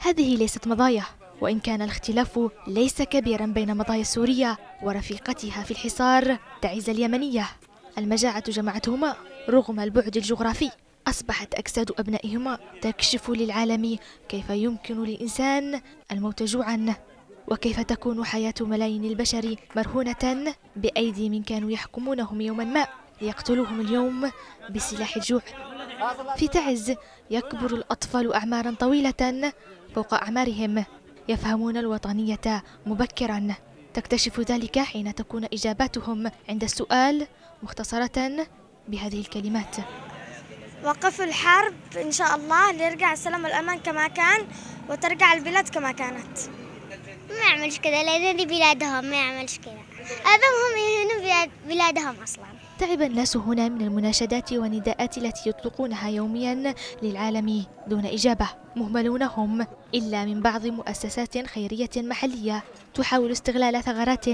هذه ليست مضايا وإن كان الاختلاف ليس كبيرا بين مضايا سوريا ورفيقتها في الحصار تعز اليمنية. المجاعة جمعتهما رغم البعد الجغرافي. أصبحت أجساد أبنائهما تكشف للعالم كيف يمكن للإنسان الموت جوعا وكيف تكون حياة ملايين البشر مرهونة بأيدي من كانوا يحكمونهم يوما ما ليقتلوهم اليوم بسلاح الجوع. في تعز يكبر الأطفال أعمارا طويلة فوق أعمارهم يفهمون الوطنية مبكرا. تكتشف ذلك حين تكون إجاباتهم عند السؤال مختصرة بهذه الكلمات. وقف الحرب إن شاء الله ليرجع السلام والأمان كما كان وترجع البلاد كما كانت. ما يعملش كذا لأن دي بلادهم ما يعملش كذا هذا هم يهنوا بلادهم أصلا. تعب الناس هنا من المناشدات والنداءات التي يطلقونها يوميا للعالم دون إجابة. مهملون هم إلا من بعض مؤسسات خيرية محلية تحاول استغلال ثغرات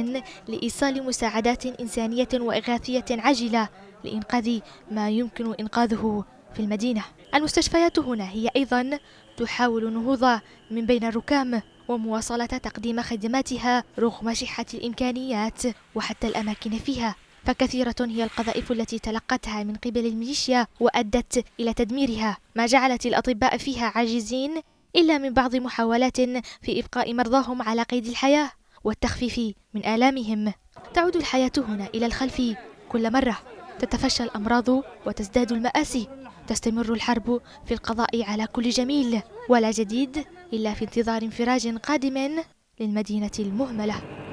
لإيصال مساعدات إنسانية وإغاثية عاجلة لإنقاذ ما يمكن إنقاذه في المدينة. المستشفيات هنا هي أيضا تحاول النهوض من بين الركام ومواصلة تقديم خدماتها رغم شحة الإمكانيات وحتى الأماكن فيها. فكثيرة هي القذائف التي تلقتها من قبل الميليشيا وأدت إلى تدميرها. ما جعلت الأطباء فيها عاجزين إلا من بعض محاولات في إبقاء مرضاهم على قيد الحياة والتخفيف من آلامهم. تعود الحياة هنا إلى الخلف كل مرة. تتفشى الأمراض وتزداد المآسي. تستمر الحرب في القضاء على كل جميل. ولا جديد إلا في انتظار انفراج قادم للمدينة المهملة.